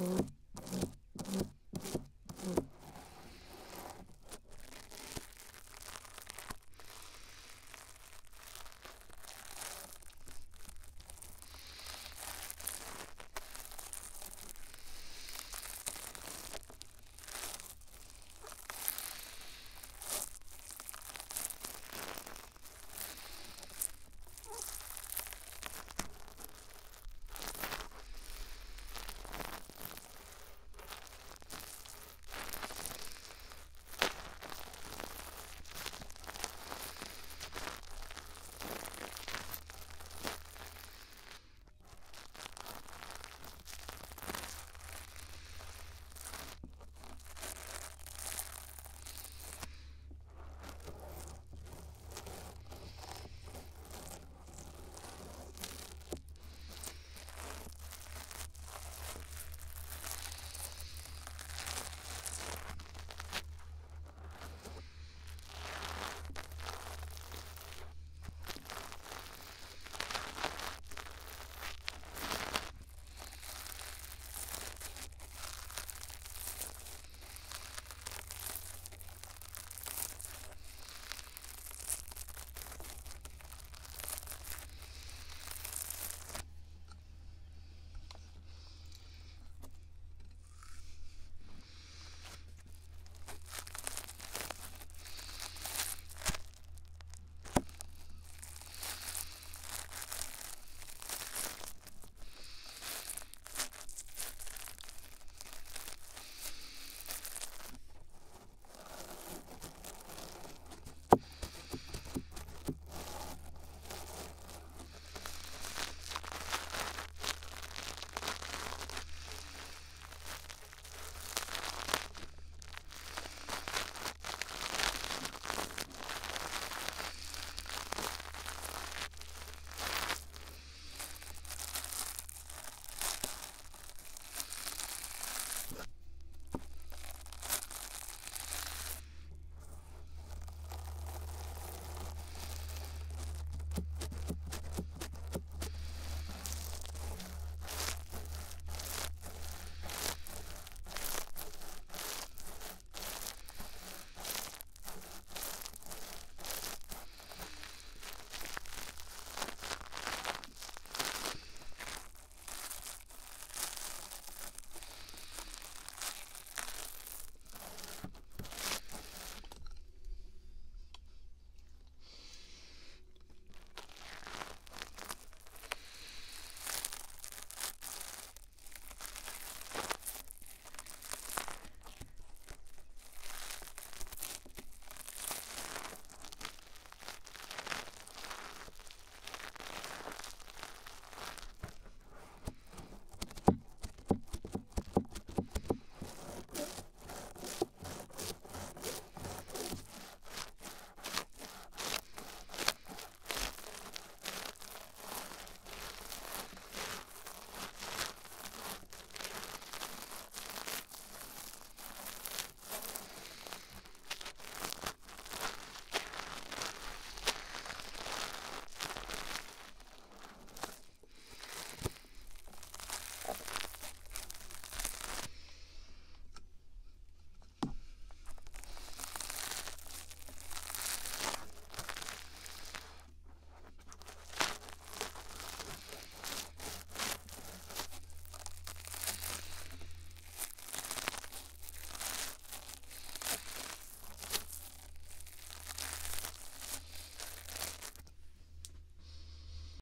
will